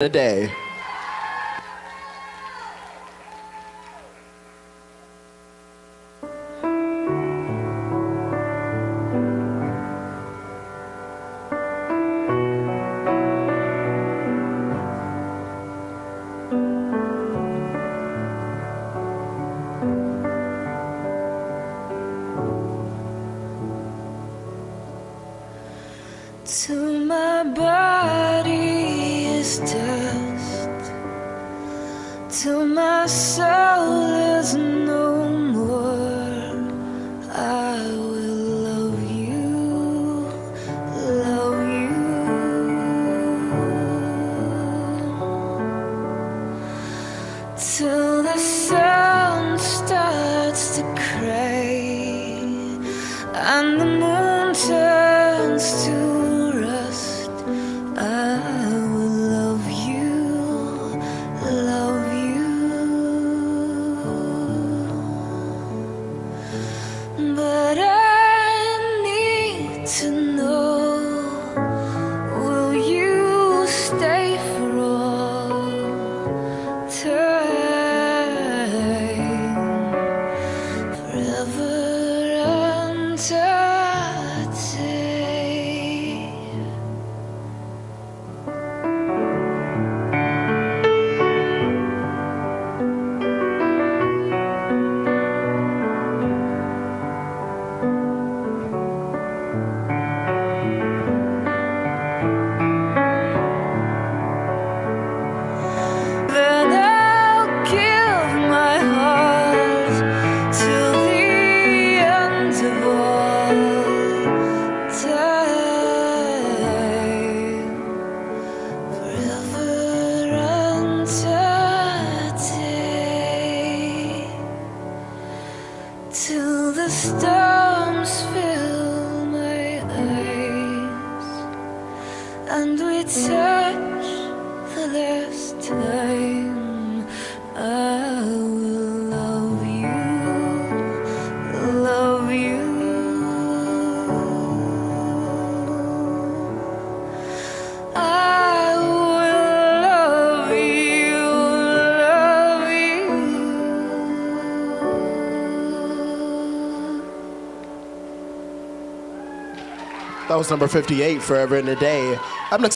a day. To my body is dust. Till my soul is no more. I will love you, love you. Till the sun starts to cray But I need to know will you stay for all time? Forever and storms fill my eyes and we touch the last time. That was number 58, Forever and a Day. Next.